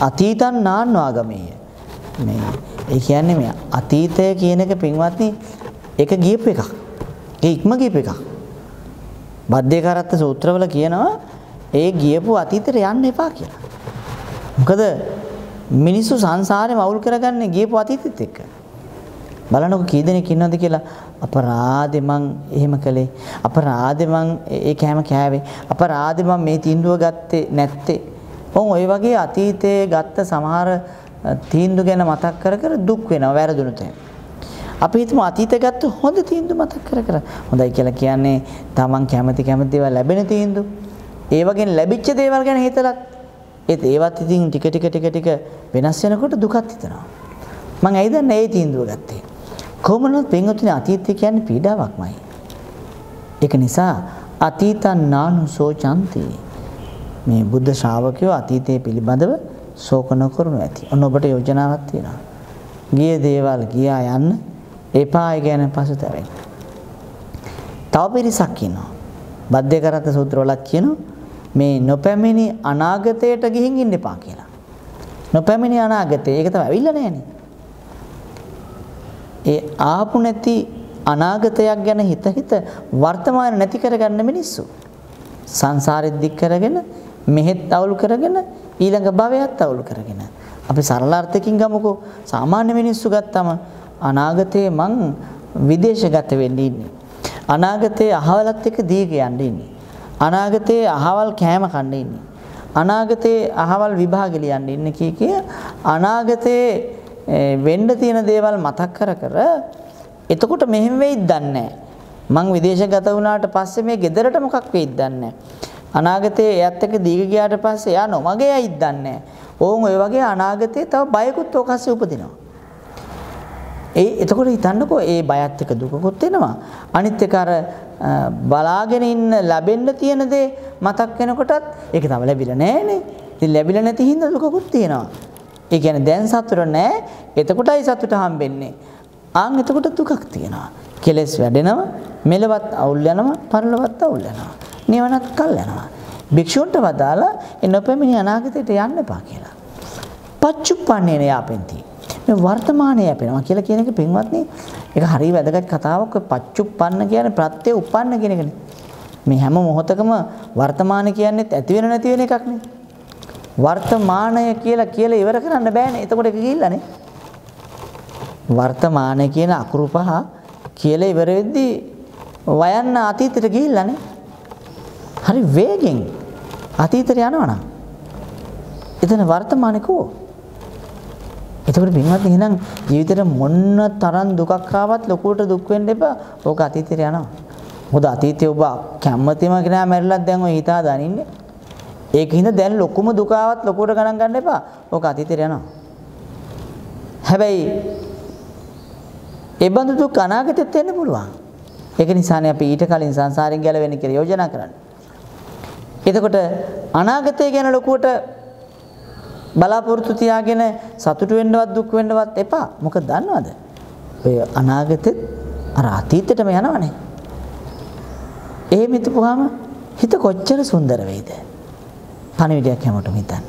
අතීතං නාන්වාගමේය. මේ ඒ කියන්නේ මේ අතීතය කියන එක පින්වත්නි ඒක ගියපු එකක්. ඒ ඉක්ම ගියපු එකක්. බද්දේකරත්ත සූත්‍රවල කියනවා ඒ ගියපු අතීතයට යන්න එපා කියලා. මොකද මිනිස්සු සංසාරේ මවුල් කරගන්නේ ගියපු අතීතෙත් එක්ක. බලන්නකො කී දෙනෙක් ඉන්නවද කියලා අපරාධෙ මං එහෙම කළේ අපරාධෙ මං ඒ කෑම කෑවේ අපරාධෙ මං මේ තීන්දුව ගත්තේ නැත්තේ ඔව් ඔය වගේ අතීතයේ ගත්ත සමහර තීන්දුව ගැන මතක් කර කර දුක් වෙනවා වැරදුණු තැන. අපි හිතමු අතීතයේ ගත්ත හොඳ තීන්දුව මතක් කර කර. හොඳයි කියලා කියන්නේ තමන් කැමති කැමති දේවල් ලැබෙන තීන්දුව ඒ වගේ ලැබිච්ච දේවල් ගැන හිතලත් ඒත් ඒවත් ඉතින් ටික ටික ටික ටික වෙනස් වෙනකොට දුකත් හිතෙනවා. මං ඇයි දන්නේ ඒ තීන්දුව ගත්තේ? කොහොමද පින්වතුනි අතීතය කියන්නේ පීඩාවක්මයි. ඒක නිසා අතීතං නානුසෝ චන්ති. මේ බුද්ධ ශ්‍රාවකයෝ අතීතයේ පිළිබඳව ශෝක නොකරනු ඇති. ඔන්න ඔබට යෝජනාවක් තියෙනවා. ගිය දේවල් ගියා යන්න එපායි ගැන පසුතැවෙන්න. තව පිරිසක් ඉන්නවා. බද්දේකරත් සූත්‍රවලත් කියනවා මේ නොපැමිණි අනාගතයට ගිහින් ඉන්න එපා කියලා. නොපැමිණි අනාගතේ ඒක තමයි ඇවිල්ලා නැහනේ. ඒ ආපු නැති අනාගතයක් ගැන හිත හිත වර්තමාන නැති කරගන්න මිනිස්සු. සංසාරෙත් දික් කරගෙන මෙහෙත් අවුල් කරගෙන ඊළඟ භවයත් අවුල් කරගෙන. අපි සරල අර්ථකින් ගමුකෝ සාමාන්‍ය මිනිස්සු ගත්තම අනාගතේ මං විදේශගත වෙන්න ඉන්නේ. අනාගතේ අහවලත් එක්ක දීග යන්න ඉන්නේ. අනාගතේ අහවල් කෑම කන්න ඉන්නේ. අනාගතේ අහවල් විභාග ලියන්න ඉන්නේ කී කිය අනාගතේ වෙන්න තියෙන දේවල් මතක් කර කර එතකොට මෙහෙම වෙයිද දන්නේ මං විදේශගත වුණාට පස්සේ මේ ගෙදරට මොකක් වෙයිද දන්නේ අනාගතයේ එයත් එක්ක දීග ගියාට පස්සේ එයා නොමගේ යයිද දන්නේ ඕන් ඔය වගේ අනාගතයේ තව බයකුත් ඔකස්සේ උපදිනවා ඒ එතකොට හිතන්නකෝ ඒ බයත් එක්ක දුකකුත් එනවා අනිත් එක අර බලාගෙන ඉන්න ලැබෙන්න තියෙන දේ මතක් වෙනකොටත් ඒක තව ලැබිලා නැහැනේ ඉතින් ලැබිලා නැති හින්දා දුකකුත් තියෙනවා ඒ කියන්නේ දැන් සතුට නැහැ. එතකොටයි සතුට හම්බෙන්නේ. ආන් එතකොට දුකක් තියෙනවා. කෙලස් වැඩෙනවා, මෙලවත් අවුල් යනවා, පරලොවත් අවුල් යනවා. නිවනත් කල් යනවා. භික්ෂුන්ට වදාලා ඒ නොපැමිණි අනාගතයට යන්න එපා කියලා. පච්චුප්පන්නේන යාපෙන්ති. මේ වර්තමානයේ යැපෙනවා කියලා කියන එක පින්වත්නි ඒක හරිය වැදගත් කතාවක්. ඔය පච්චුප්පන්න කියන්නේ ප්‍රත්‍ය උපන්න කියන එකනේ. මේ හැම මොහොතකම වර්තමාන කියන්නේත් ඇති වෙන නැති වෙන එකක් නේ. වර්තමානය කියලා කියලා ඉවර කරන්න බෑනේ. එතකොට ඒක ගිහිල්ලානේ. වර්තමානය කියන අකුරු පහ කියලා ඉවර වෙද්දී වයන්න අතීතයට ගිහිල්ලානේ. හරි වේගෙන් අතීතයට යනවනම්. එතන වර්තමානේ කෝ? එතකොට පින්වත්නි එහෙනම් ජීවිතේට මොන්න තරම් දුකක් ආවත් ලොකුවට දුක් වෙන්න එපා. ඕක අතීතයට යනවා. මොකද අතීතයේ ඔබ කැමැතිම කෙනා මැරිලත් දැන් ඔය හිතා දානින්නේ. ඒකින්ද දැන් ලොකුම දුක ආවත් ලොකුවට ගණන් ගන්න එපා. ඕක අතීතයට යනවා. හැබැයි ඒ බඳු දුක් අනාගතෙත් එන්න පුළුවන්. ඒක නිසානේ අපි ඊට කලින් සංසාරයෙන් ගැලවෙන්න කියලා යෝජනා කරන්නේ. එතකොට අනාගතය ගැන ලොකුවට බලාපොරොත්තු තියාගෙන සතුටු වෙන්නවත් දුක් වෙන්නවත් එපා. මොකද දන්නවද? ඔය අනාගතෙත් අර අතීතෙටම යනවනේ. එහෙම හිතපුවාම හිත කොච්චර සුන්දර වෙයිද? පණිවිඩයක් හැමෝටම හිතන්න.